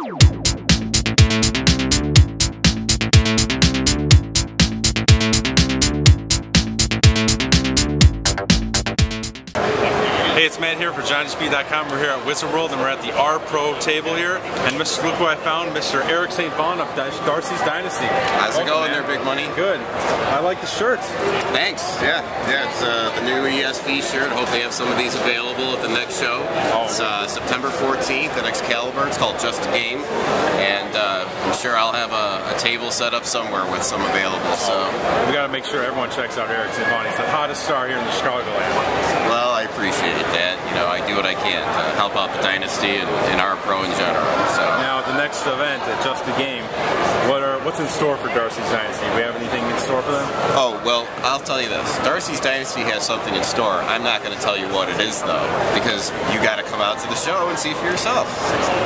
Hey, it's Matt here for JohngysBeat.com. We're here at Wizard World and we're at the R Pro table here. And Mr. Look who I found, Mr. Eric St. Vaughn of D'Arcy's Dynasty. How's it going man. there, Big Money? Good. I like the shirt. Thanks. Yeah, yeah. It's uh, the new ESV shirt. Hope they have some of these available at the next show. Oh. It's uh, September 14th at Excalibur. It's called Just a Game, and uh, I'm sure I'll have a, a table set up somewhere with some available. So, We gotta make sure everyone checks out Eric St. Vaughn. He's the hottest star here in the Chicago land. well, can to uh, help out the dynasty and, and R Pro in general. So. Now, the next event at Just a Game, what are what's in store for D'Arcy's Dynasty? We have anything in store for them? Oh, well, I'll tell you this. D'Arcy's Dynasty has something in store. I'm not going to tell you what it is, though, because you got to come out to the show and see for yourself.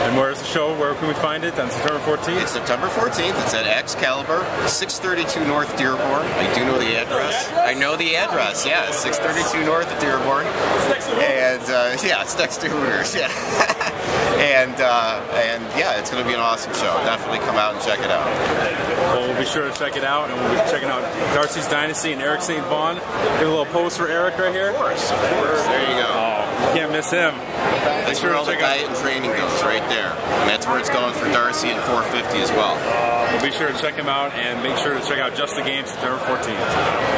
And where's the show? Where can we find it? On September 14th? It's September 14th. It's at Excalibur, 632 North Dearborn. I do know the address. I know the address, yeah. 632 North of Dearborn. And, uh, yeah, it's next to Hooters, yeah. and, uh, and, yeah, it's going to be an awesome show. Definitely come out and check it out. Well, we'll be sure to check it out, and we'll be checking out D'Arcy's Dynasty and Eric St. Vaughn. Give a little pose for Eric right here. Of course, of course. There you go. Oh, can't miss him. That's sure where all the diet and training goes, right there. And that's where it's going for D'Arcy and 450 as well. We'll be sure to check him out and make sure to check out Just the Game September 14th.